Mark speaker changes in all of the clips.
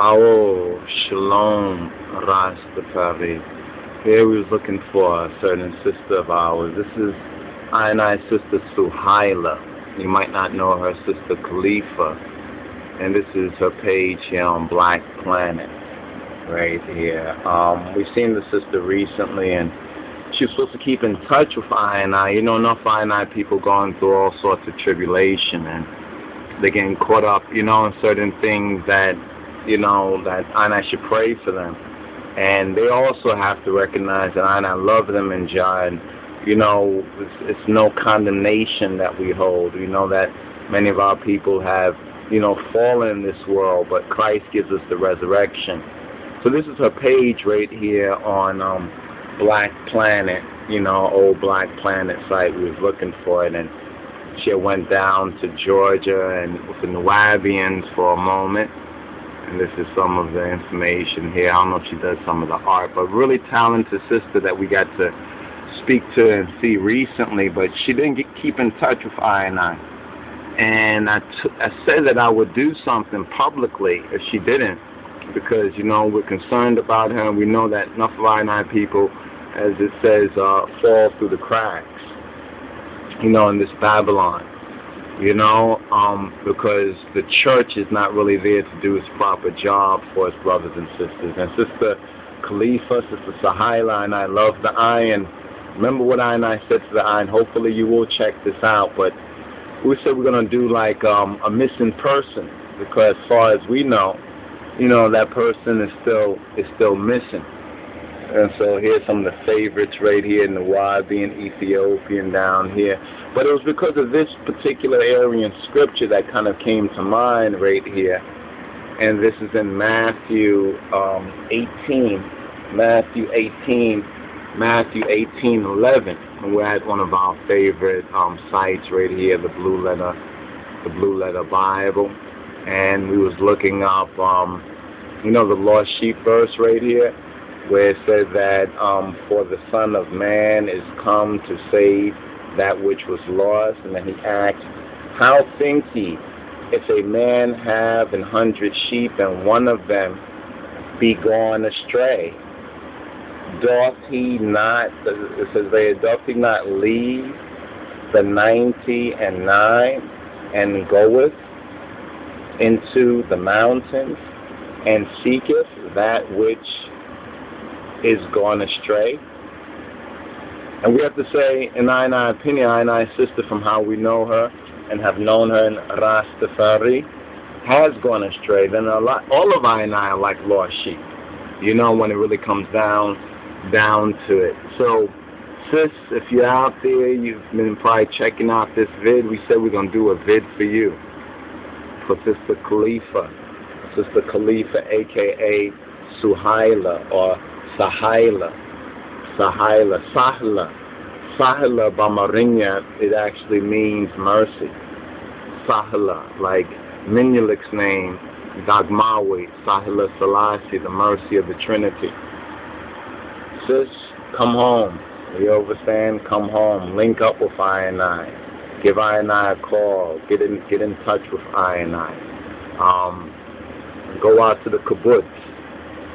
Speaker 1: Oh, Shalom Rastafari. Here we was looking for a certain sister of ours. This is I and I sister Suhaila. You might not know her sister Khalifa. And this is her page here on Black Planet. Right here. Um, we've seen the sister recently and she was supposed to keep in touch with I and I. You know, enough I and I people going through all sorts of tribulation and they're getting caught up, you know, in certain things that you know, that I should pray for them. And they also have to recognize that I love them and John. You know, it's, it's no condemnation that we hold. We know that many of our people have, you know, fallen in this world, but Christ gives us the resurrection. So this is her page right here on um, Black Planet, you know, old Black Planet site. We was looking for it, and she went down to Georgia and with the Nuwaubians for a moment this is some of the information here. I don't know if she does some of the art, but really talented sister that we got to speak to and see recently, but she didn't get, keep in touch with I and I. And I, t- I said that I would do something publicly if she didn't, because, you know, we're concerned about her, we know that enough of I and I people, as it says, uh, fall through the cracks, you know, in this Babylon you know, um, because the church is not really there to do its proper job for its brothers and sisters. And Sister Khalifa, Sister Suhaila, and I love the iron. Remember what I and I said to the iron. Hopefully you will check this out. But we said we're going to do like um, a missing person because as far as we know, you know, that person is still is still missing. And so here's some of the favorites right here in the Nuwaubian Ethiopian down here. But it was because of this particular Aryan scripture that kind of came to mind right here. And this is in Matthew um, 18. Matthew 18. Matthew 18, 11. And we're at one of our favorite um, sites right here, the Blue Letter, the Blue Letter Bible. And we was looking up, um, you know, the lost sheep verse right here where it says that um, for the Son of Man is come to save that which was lost. And then he asks, How think ye, if a man have an hundred sheep and one of them be gone astray? Doth he not, it says there, doth he not leave the ninety and nine and goeth into the mountains and seeketh that which is gone astray. And we have to say, in I and I opinion, I and I sister from how we know her and have known her in Rastafari has gone astray. Then a lot, all of I and I are like lost sheep. You know, when it really comes down, down to it. So, sis, if you're out there, you've been probably checking out this vid. We said we're gonna do a vid for you, for Sister Khalifa, Sister Khalifa, aka Suhaila, or Sahila. Sahila. Sahla. Sahila Bamarinya, it actually means mercy. Sahila, like Menelik's name, Dagmawi, Sahila Selassie, the mercy of the Trinity. Sis, come home. You understand? Come home. Link up with I and I. Give I and I a call. Get in get in touch with I and I. Um, go out to the kibbutz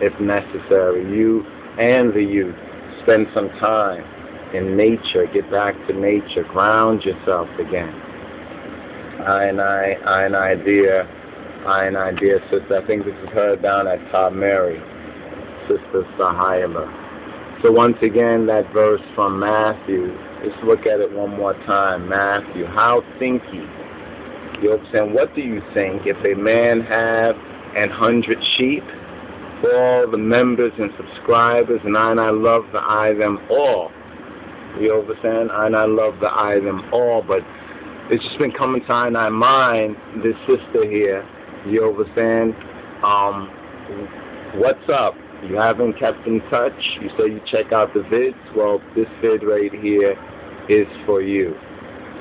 Speaker 1: if necessary. You and the youth spend some time in nature, get back to nature, ground yourself again. I and I, I and I, dear, I and I, dear sister, I think this is her down at Top Mary, Sister Sahayla. So once again, that verse from Matthew, let's look at it one more time. Matthew, how think ye? You're saying, what do you think? If a man have an hundred sheep, all the members and subscribers, and I and I love the I them all. You understand? I and I love the I them all, but it's just been coming to I and I mind, this sister here. You understand? Um, what's up? You haven't kept in touch. You say you check out the vids. Well, this vid right here is for you.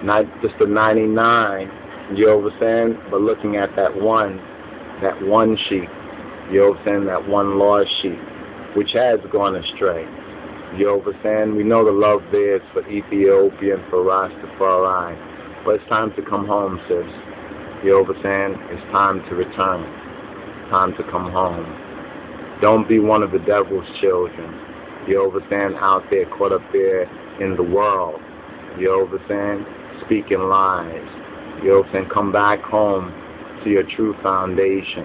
Speaker 1: Not just the 99, you understand? But looking at that one, that one sheep you understand that one lost sheep, which has gone astray. You understand? We know the love there is for Ethiopia and for Rastafari. But it's time to come home, sis. You understand? It's time to return. time to come home. Don't be one of the devil's children. You understand? Out there, caught up there in the world. You understand? Speaking lies. You understand? Come back home to your true foundation.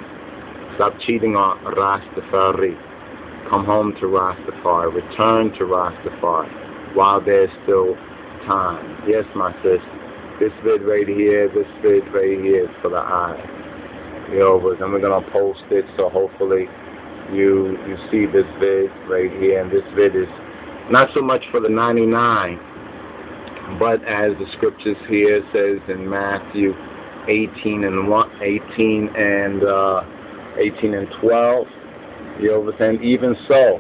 Speaker 1: Stop cheating on Rastafari. Come home to Rastafari. Return to Rastafari while there's still time. Yes, my sister. This vid right here, this vid right here is for the eye. You know, and we're gonna post it so hopefully you you see this vid right here, and this vid is not so much for the 99, but as the scriptures here says in Matthew 18 and 1, 18 and uh, 18 and 12, you understand? Even so,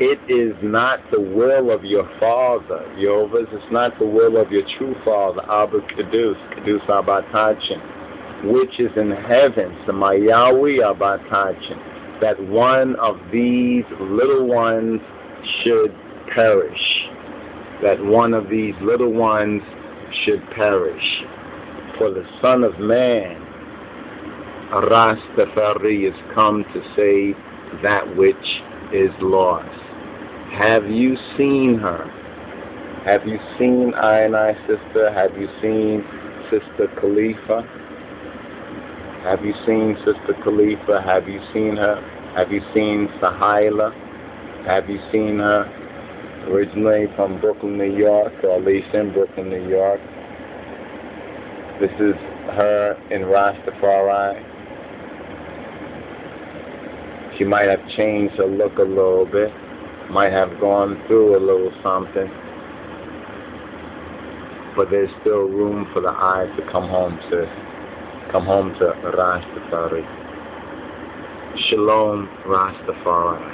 Speaker 1: it is not the will of your father, Yovas. It's not the will of your true father, Abba Kadus, Kadus Abatachin, which is in heaven, Samayawi Abatachin, that one of these little ones should perish. That one of these little ones should perish. For the Son of Man, Rastafari, is come to save that which is lost. Have you seen her? Have you seen I and I sister? Have you seen Sister Khalifa? Have you seen Sister Khalifa? Have you seen her? Have you seen Sahila? Have you seen her? Originally from Brooklyn, New York, or at least in Brooklyn, New York. This is her in Rastafari. She might have changed her look a little bit might have gone through a little something, but there's still room for the eyes to come home to come home to Rastafari. Shalom Rastafari.